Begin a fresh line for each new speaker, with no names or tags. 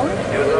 It was